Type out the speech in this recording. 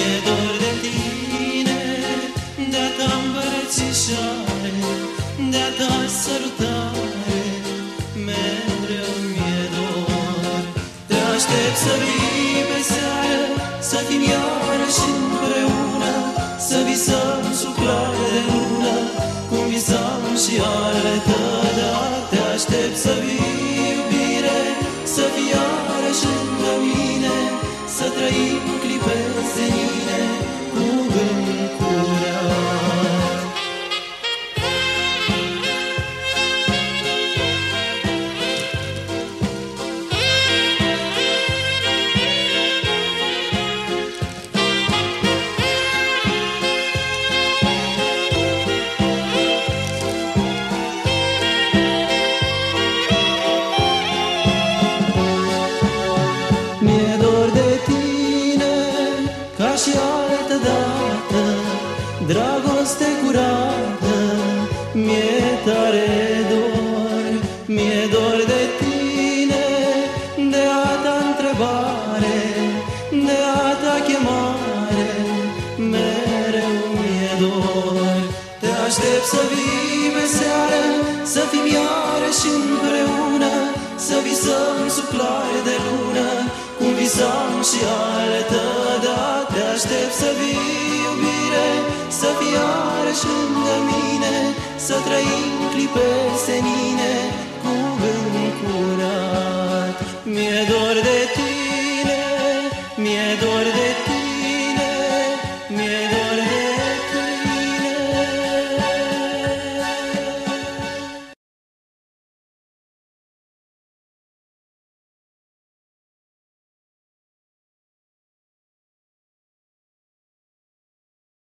tare dor, mi-e dor de tine, de-a ta îmbrățișare, de-a ta sărutare, mereu mi-e dor. Te aștept să vii pe seară, să fim iarăși împreună, să visăm sub clare de lună, cum visam și ale tău, te aștept să vii, iubire, să fii iarăși lângă mine, să trăim clipe Dragoste curată Mi-e tare dor Mi-e dor de tine De a ta întrebare De a ta chemare Mereu mi-e dor. Te aștept să vii pe seară Să fim iarăși împreună Să visăm sub clare de lună Cum visam și ale tău Da, te aștept să vii iubire Să fii iarăși lângă mine Să trăim clipe senine Cu gând curat